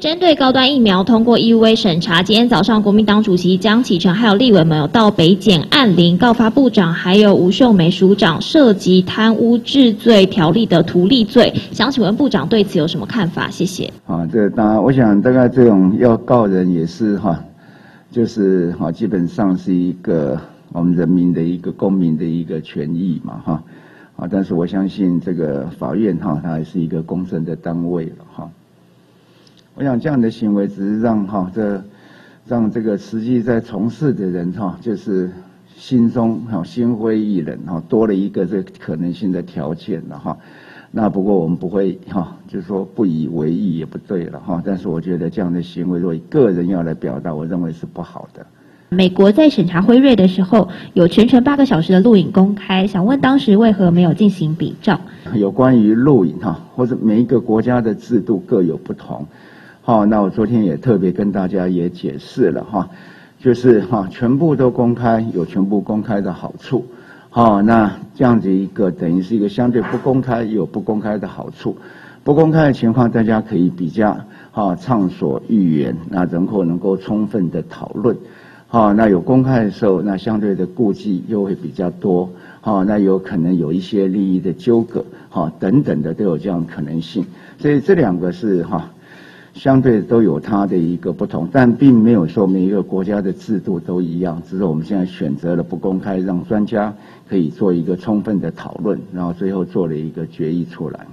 针对高端疫苗通过 EUA 审查，今天早上国民党主席江启臣还有立委们有到北检案林告发部长，还有吴秀梅署长涉及贪污治罪条例的图利罪，想请问部长对此有什么看法？谢谢。啊，这当然，我想大概这种要告人也是哈，就是哈，基本上是一个我们人民的一个公民的一个权益嘛哈，啊，但是我相信这个法院哈，它还是一个公正的单位了哈。我想这样的行为只是让哈这让这个实际在从事的人哈，就是心中哈心灰意冷哈，多了一个这可能性的条件了哈。那不过我们不会哈，就是说不以为意也不对了哈。但是我觉得这样的行为，如果个人要来表达，我认为是不好的。美国在审查辉瑞的时候，有全程八个小时的录影公开，想问当时为何没有进行比照？有关于录影哈，或者每一个国家的制度各有不同。好，那我昨天也特别跟大家也解释了哈，就是哈，全部都公开有全部公开的好处，好，那这样子一个等于是一个相对不公开有不公开的好处，不公开的情况大家可以比较好畅所欲言，那然后能够充分的讨论，好，那有公开的时候，那相对的顾忌又会比较多，好，那有可能有一些利益的纠葛，好，等等的都有这样可能性，所以这两个是哈。相对都有它的一个不同，但并没有说每一个国家的制度都一样。只是我们现在选择了不公开，让专家可以做一个充分的讨论，然后最后做了一个决议出来。